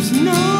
There's no